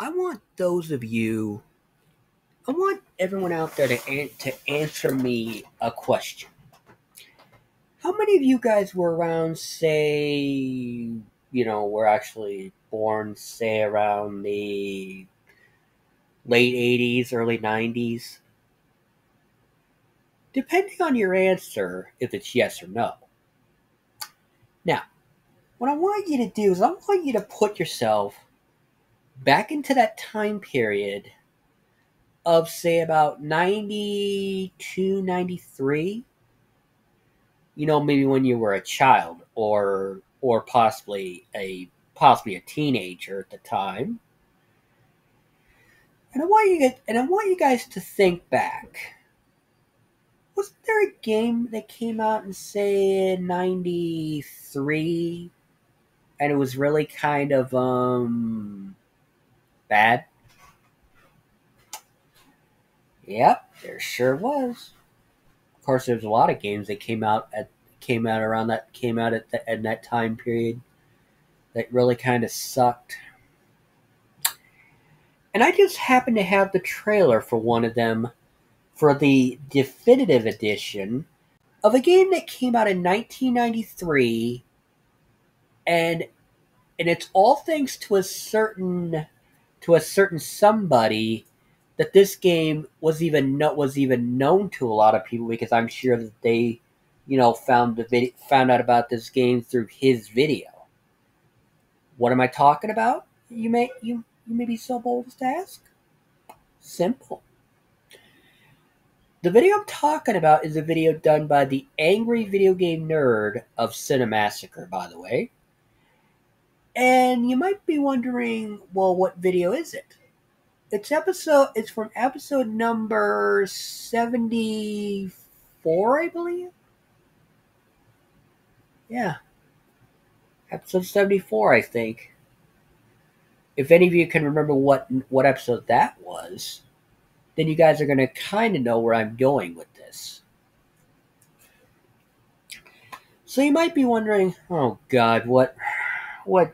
I want those of you, I want everyone out there to, an- to answer me a question. How many of you guys were around, say, you know, were actually born, say, around the late 80s, early 90s? Depending on your answer, if it's yes or no. Now, what I want you to do is I want you to put yourself back into that time period of say about 92 93 you know maybe when you were a child or or possibly a possibly a teenager at the time. And i want you and i want you guys to think back. Was there a game that came out in say 93 and it was really kind of um bad? Yep, there sure was. Of course, there's a lot of games that came out at came out around that came out at, the, at that time period that really kind of sucked. And I just happened to have the trailer for one of them for the definitive edition of a game that came out in 1993 and and it's all thanks to a certain to a certain somebody that this game was even no, was even known to a lot of people because I'm sure that they, you know, found the video, found out about this game through his video. What am I talking about? You may you you may be so bold as to ask. Simple. The video I'm talking about is a video done by the angry video game nerd of Cinemassacre, by the way. And you might be wondering, well, what video is it? It's episode. It's from episode number seventy-four, I believe. Yeah, episode seventy-four, I think. If any of you can remember what what episode that was, then you guys are going to kind of know where I'm going with this. So you might be wondering, oh God, what, what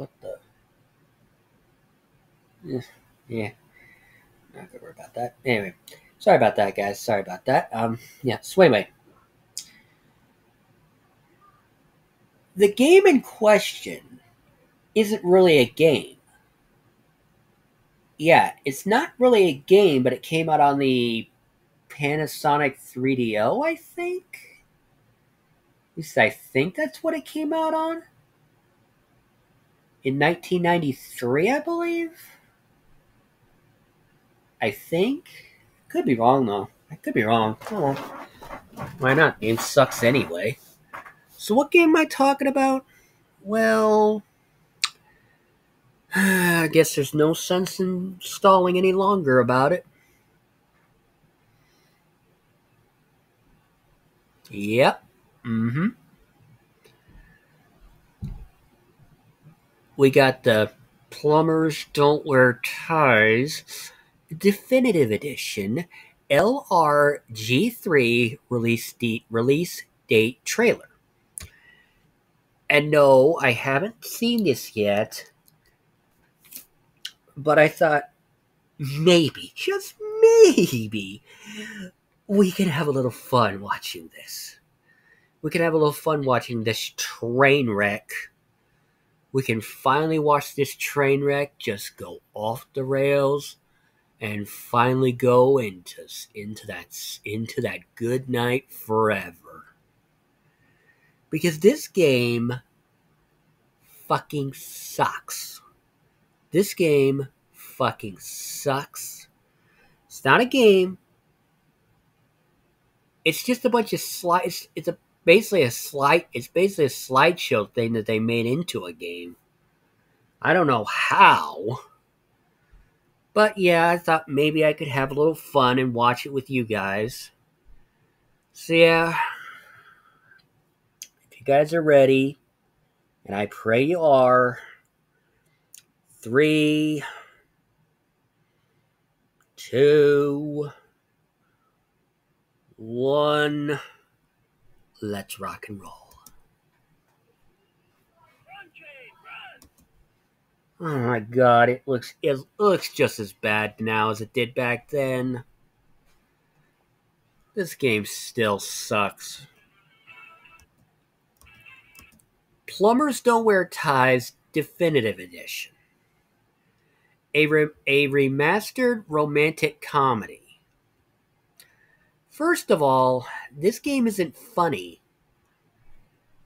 what the? Yeah. Not gonna worry about that. Anyway, sorry about that, guys. Sorry about that. Um, yeah. So anyway, the game in question isn't really a game. Yeah, it's not really a game, but it came out on the Panasonic 3DO, I think. At least I think that's what it came out on in 1993, I believe. I think. Could be wrong though. I could be wrong. Oh, why not? Game sucks anyway. So what game am I talking about? Well, I guess there's no sense in stalling any longer about it. Yep. Mm-hmm. We got the Plumbers Don't Wear Ties Definitive Edition LRG3 release date, release date trailer. And no, I haven't seen this yet, but I thought maybe, just maybe, we can have a little fun watching this. We can have a little fun watching this train wreck we can finally watch this train wreck just go off the rails and finally go into into that into that good night forever. Because this game fucking sucks. This game fucking sucks. It's not a game. It's just a bunch of slides. It's a basically a slide. It's basically a slideshow thing that they made into a game. I don't know how, but yeah, I thought maybe I could have a little fun and watch it with you guys. So yeah, if you guys are ready, and I pray you are, three, two, one. Let's rock and roll. Oh my god, it looks it looks just as bad now as it did back then. This game still sucks. Plumbers Don't Wear Ties Definitive Edition. A, re- a remastered romantic comedy. First of all, this game isn't funny.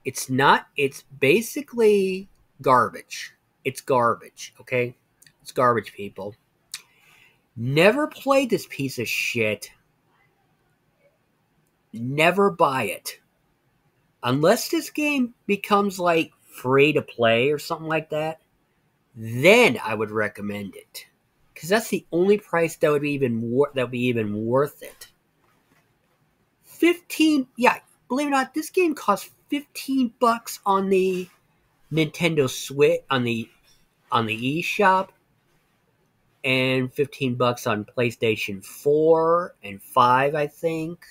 It's not, it's basically garbage. It's garbage, okay? It's garbage, people. Never play this piece of shit. Never buy it. Unless this game becomes like free to play or something like that, then I would recommend it. Cuz that's the only price that would be even wor- that would be even worth it. 15 yeah, believe it or not, this game costs 15 bucks on the Nintendo Switch on the on the eShop and 15 bucks on PlayStation 4 and 5, I think.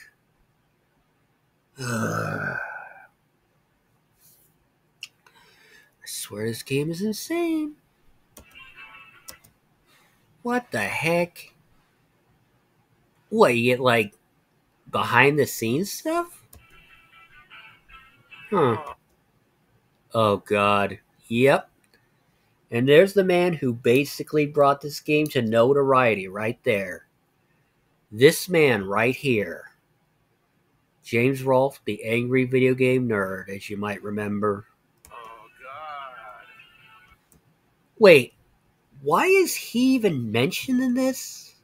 I swear this game is insane. What the heck? What, you get like behind the scenes stuff? Huh. Oh god. Yep. And there's the man who basically brought this game to notoriety right there. This man right here. James Rolfe, the angry video game nerd, as you might remember. Oh God. Wait, why is he even mentioned in this?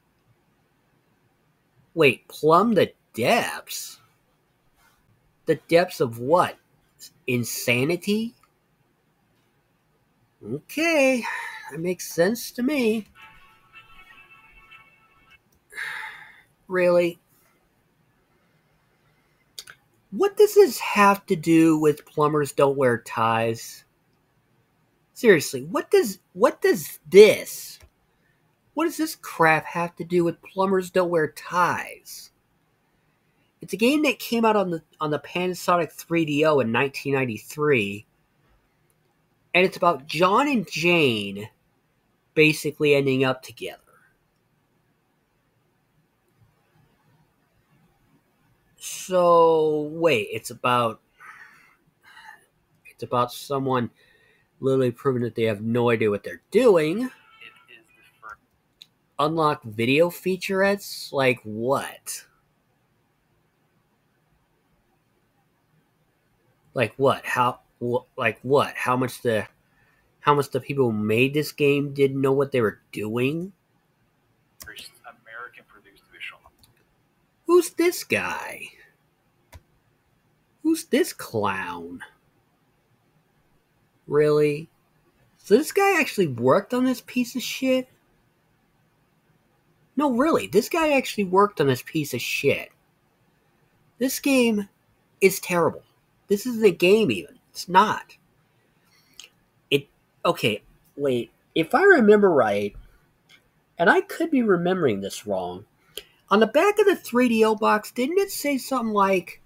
Wait, plumb the depths? The depths of what? Insanity? Okay, that makes sense to me. Really? What does this have to do with plumbers don't wear ties? Seriously, what does what does this? What does this crap have to do with plumbers don't wear ties? It's a game that came out on the on the Panasonic 3DO in 1993, and it's about John and Jane basically ending up together. So wait, it's about it's about someone literally proving that they have no idea what they're doing. It is the first. Unlock video featurettes? Like what? Like what? How? Wh- like what? How much the how much the people who made this game didn't know what they were doing? first American produced visual. Who's this guy? Who's this clown? Really? So this guy actually worked on this piece of shit? No, really, this guy actually worked on this piece of shit. This game is terrible. This isn't a game, even. It's not. It. Okay, wait. If I remember right, and I could be remembering this wrong, on the back of the 3DO box, didn't it say something like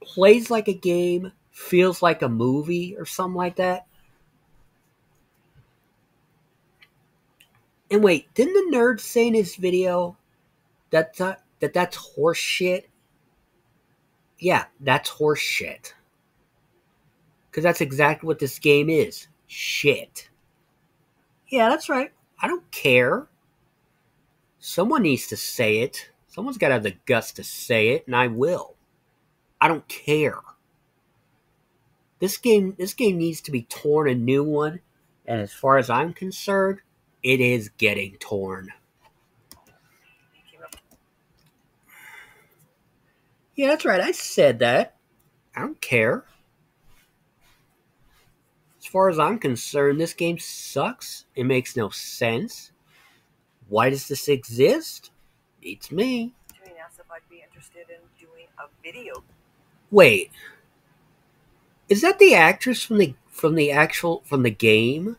plays like a game, feels like a movie, or something like that? And wait, didn't the nerd say in his video that that, that that's horse shit? Yeah, that's horse shit. Because that's exactly what this game is shit. Yeah, that's right. I don't care. Someone needs to say it. Someone's got to have the guts to say it, and I will. I don't care. This game, this game needs to be torn a new one, and as far as I'm concerned, it is getting torn. He came up Yeah, that's right. I said that. I don't care. As far as I'm concerned, this game sucks. It makes no sense. Why does this exist? Beats me. to me asked if I'd be interested in doing a video. Wait. Is that the actress from the from the actual from the game?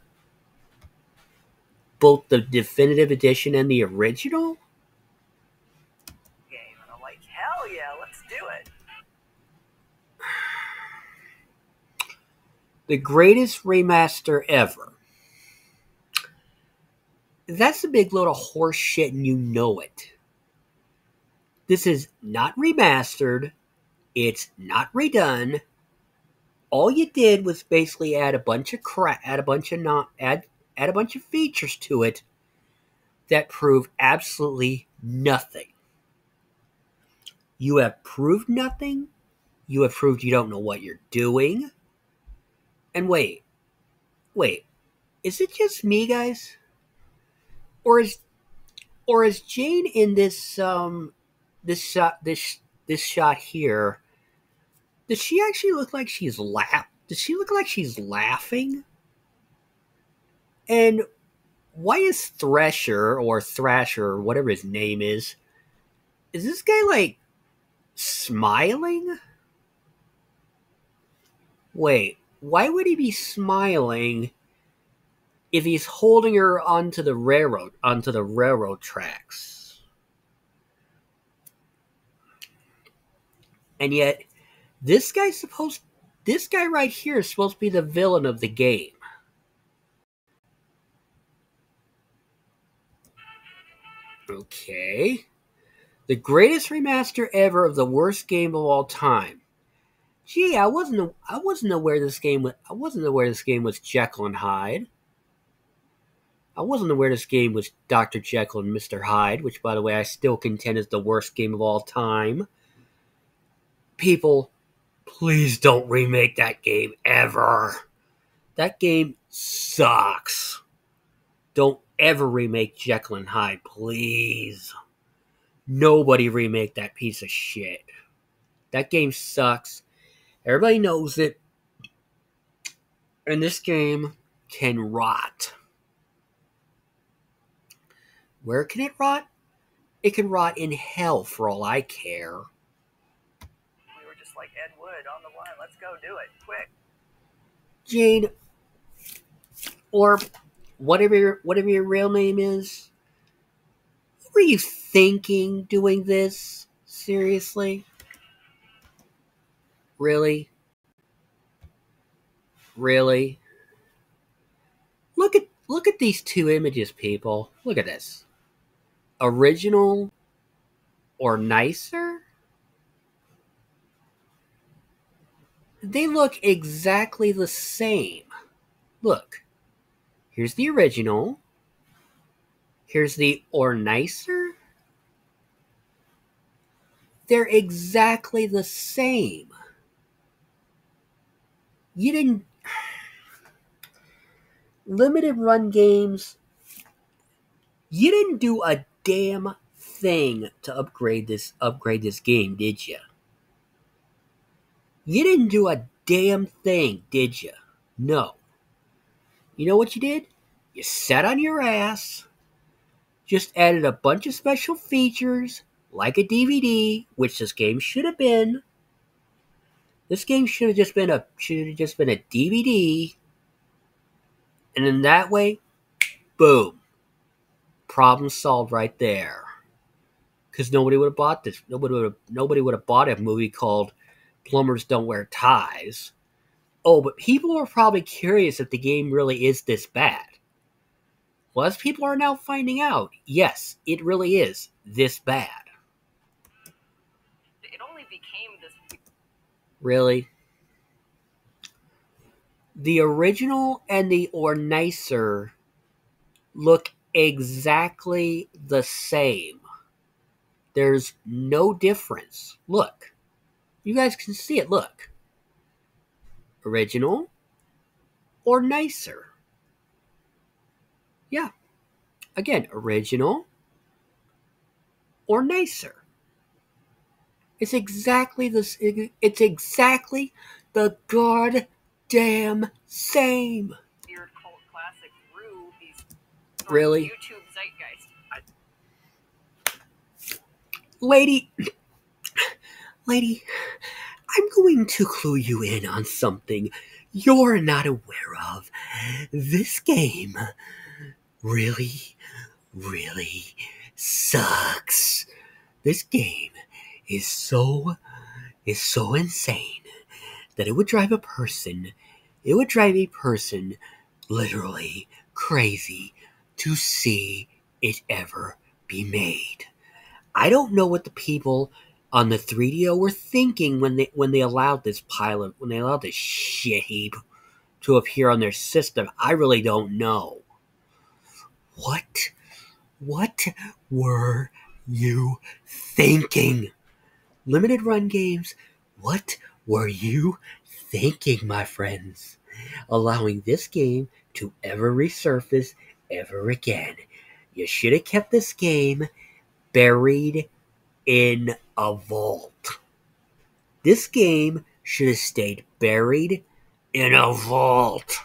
Both the definitive edition and the original? The greatest remaster ever. that's a big load of horse shit and you know it. This is not remastered. It's not redone. All you did was basically add a bunch of crap, add a bunch of not add add a bunch of features to it that prove absolutely nothing. You have proved nothing. You have proved you don't know what you're doing. And wait, wait, is it just me, guys? Or is or is Jane in this um this shot this this shot here? Does she actually look like she's laugh? Does she look like she's laughing? And why is Thresher or Thrasher whatever his name is? Is this guy like smiling? Wait, why would he be smiling if he's holding her onto the railroad onto the railroad tracks? And yet, this guy's supposed this guy right here is supposed to be the villain of the game. Okay. The greatest remaster ever of the worst game of all time. Gee, I wasn't I wasn't aware this game was I wasn't aware this game was Jekyll and Hyde. I wasn't aware this game was Dr. Jekyll and Mr. Hyde, which by the way I still contend is the worst game of all time. People, please don't remake that game ever. That game sucks. Don't ever remake Jekyll and Hyde, please. Nobody remake that piece of shit. That game sucks. Everybody knows it. And this game can rot. Where can it rot? It can rot in hell for all I care. We were just like Ed Wood on the one. Let's go do it quick. Jane, or whatever your, whatever your real name is, what were you thinking doing this? Seriously? Really? Really? Look at look at these two images, people. Look at this. Original or nicer? They look exactly the same. Look. Here's the original. Here's the or nicer. They're exactly the same. You didn't. Limited run games. You didn't do a damn thing to upgrade this upgrade this game, did you? You didn't do a damn thing, did you? No. You know what you did? You sat on your ass, just added a bunch of special features like a DVD, which this game should have been. This game should have just been a should have just been a DVD. And in that way, boom. Problem solved right there. Cause nobody would have bought this. Nobody would have nobody would have bought a movie called Plumbers Don't Wear Ties oh, but people are probably curious if the game really is this bad. Well, as people are now finding out, yes, it really is this bad. It only became this. Really? The original and the or nicer look exactly the same. There's no difference. Look. You guys can see it. Look original or nicer? Yeah. Again, original or nicer. It's exactly this. It's exactly the goddamn same. Weird cult classic through these. Really? YouTube zeitgeist. Lady, lady, I'm going to clue you in on something you're not aware of. This game really, really sucks. This game is so is so insane that it would drive a person it would drive a person literally crazy to see it ever be made. I don't know what the people on the 3DO were thinking when they when they allowed this pilot when they allowed this shit heap to appear on their system. I really don't know. What what were you thinking? Limited run games, what were you thinking, my friends? Allowing this game to ever resurface ever again. You should have kept this game buried in a vault. This game should have stayed buried in a vault.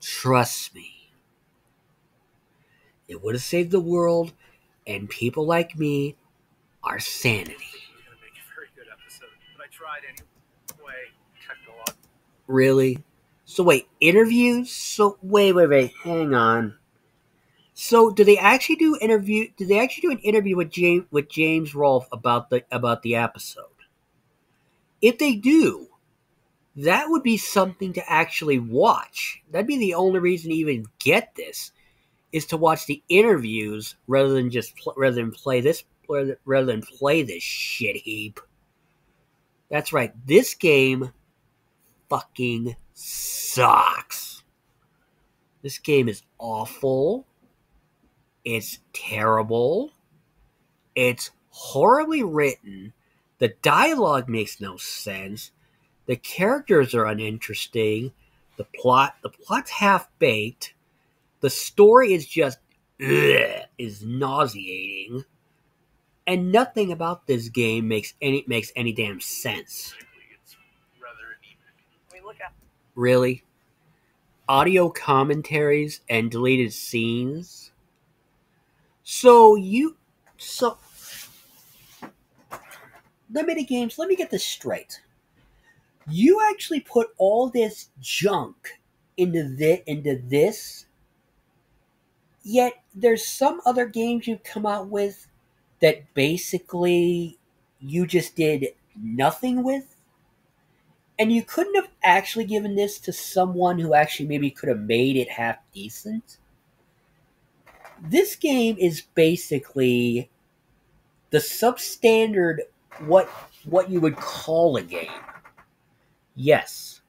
Trust me. It would have saved the world and people like me our sanity. Really? So wait, interviews? So wait, wait, wait, hang on. So do they actually do interview? Did they actually do an interview with James with James Rolfe about the about the episode? If they do, that would be something to actually watch. That'd be the only reason to even get this is to watch the interviews rather than just pl- rather than play this rather, than play this shit heap. That's right. This game fucking sucks. This game is awful. It's terrible. It's horribly written. The dialogue makes no sense. The characters are uninteresting. The plot, the plot's half baked. The story is just ugh, is nauseating, and nothing about this game makes any makes any damn sense. Really? Audio commentaries and deleted scenes. So you so limited games, let me get this straight. You actually put all this junk into this into this yet there's some other games you've come out with that basically you just did nothing with and you couldn't have actually given this to someone who actually maybe could have made it half decent. This game is basically the substandard what what you would call a game. Yes.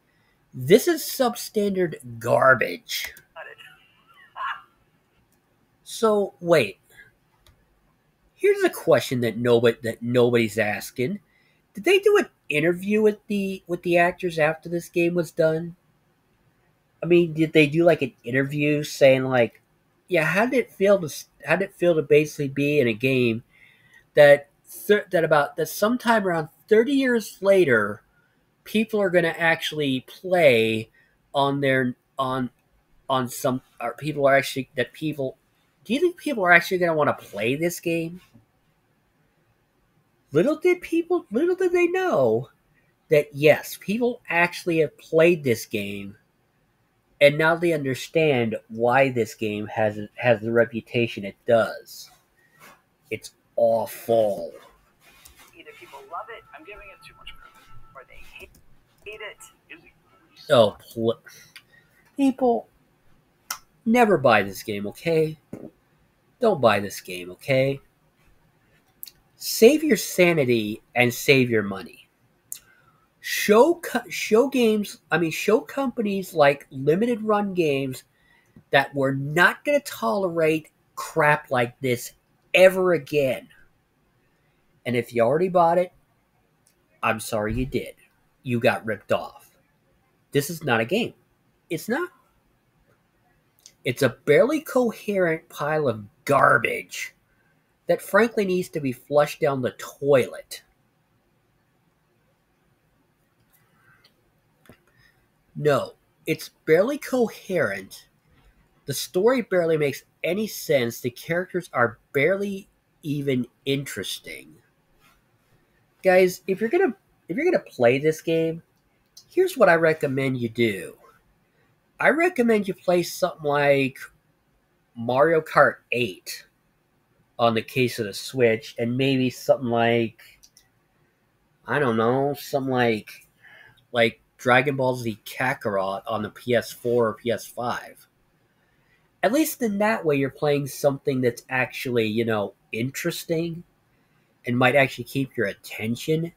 This is substandard garbage. So wait. Here's a question that nobody that nobody's asking. Did they do an interview with the with the actors after this game was done? I mean, did they do like an interview saying like, yeah, how did it feel to how did it feel to basically be in a game that that about that sometime around 30 years later people are going to actually play on their on on some people are actually that people do you think people are actually going to want to play this game little did people little did they know that yes people actually have played this game and now they understand why this game has has the reputation it does it's awful Either people love it I'm giving it too much credit. or they hate, hate it. Oh pl- people never buy this game okay don't buy this game okay save your sanity and save your money. Show show games i mean show companies like limited run games that we're not going to tolerate crap like this ever again. And if you already bought it i'm sorry you did. You got ripped off. This is not a game. It's not. It's a barely coherent pile of garbage that frankly needs to be flushed down the toilet. No, it's barely coherent. The story barely makes any sense. The characters are barely even interesting. Guys, if you're going to if you're going to play this game, here's what I recommend you do. I recommend you play something like Mario Kart 8 on the case of the Switch, and maybe something like I don't know, something like like Dragon Ball Z Kakarot on the PS4 or PS5. At least in that way, you're playing something that's actually, you know, interesting and might actually keep your attention.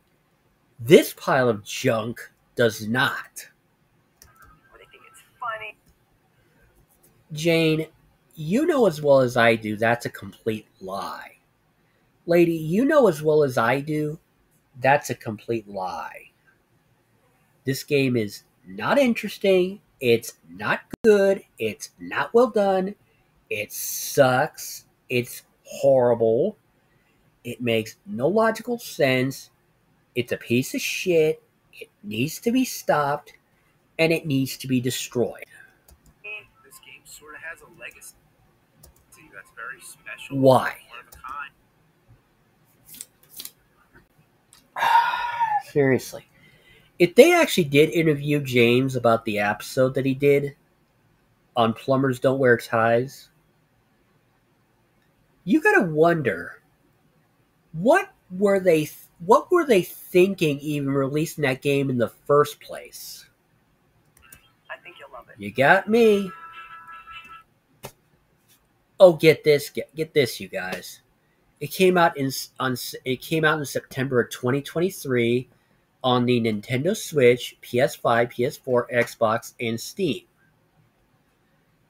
This pile of junk does not. Or they think it's funny. Jane, you know as well as I do that's a complete lie. Lady, you know as well as I do that's a complete lie. This game is not interesting. It's not good. It's not well done. It sucks. It's horrible. It makes no logical sense. It's a piece of shit. It needs to be stopped and it needs to be destroyed. This game sort of has a legacy very special. Why? One of a kind. Seriously. If they actually did interview James about the episode that he did on Plumbers Don't Wear Ties, you gotta wonder what were they what were they thinking even releasing that game in the first place? I think you'll love it. You got me. Oh, get this, get, get this, you guys. It came out in on it came out in September of 2023 on the Nintendo Switch, PS5, PS4, Xbox, and Steam.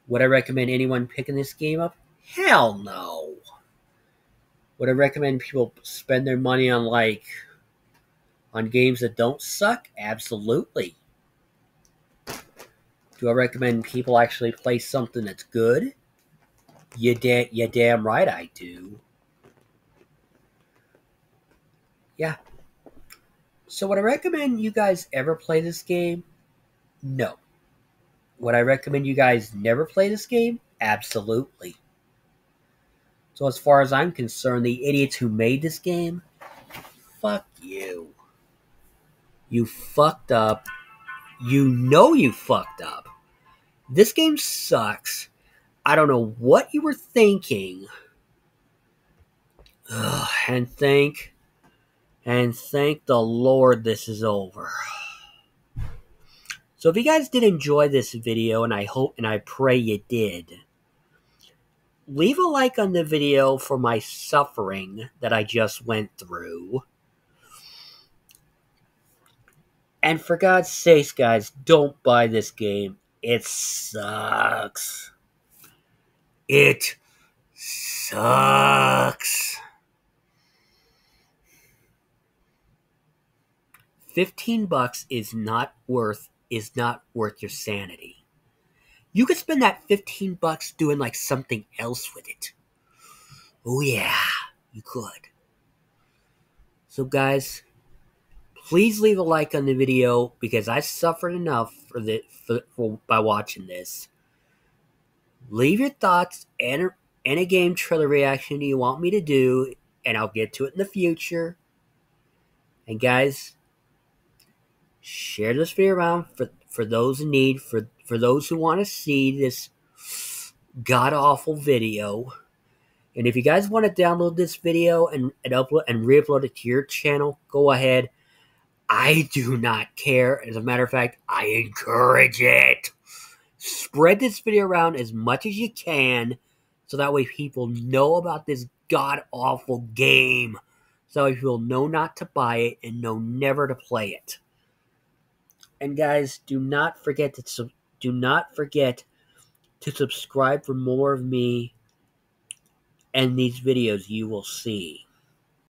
Would I recommend anyone picking this game up? Hell no. Would I recommend people spend their money on like on games that don't suck? Absolutely. Do I recommend people actually play something that's good? You da- you damn right I do. Yeah. So would I recommend you guys ever play this game? No. Would I recommend you guys never play this game? Absolutely. So as far as I'm concerned, the idiots who made this game, fuck you. You fucked up. You know you fucked up. This game sucks. I don't know what you were thinking. Ugh, and thank and thank the Lord this is over. So if you guys did enjoy this video, and I hope and I pray you did, leave a like on the video for my suffering that I just went through. And for God's sakes, guys, don't buy this game. It sucks. It sucks. 15 bucks is not worth is not worth your sanity. You could spend that 15 bucks doing like something else with it. Oh yeah, you could. So guys, please leave a like on the video because I suffered enough for the for, for, by watching this. Leave your thoughts and and a game trailer reaction you want me to do, and I'll get to it in the future. And guys, share this video around for, for those in need, for, for those who want to see this god awful video. And if you guys want to download this video and, and upload and re-upload it to your channel, go ahead. I do not care. As a matter of fact, I encourage it. Spread this video around as much as you can so that way people know about this god awful game. So people know not to buy it and know never to play it. And guys, do not forget to do not forget to subscribe for more of me and these videos you will see.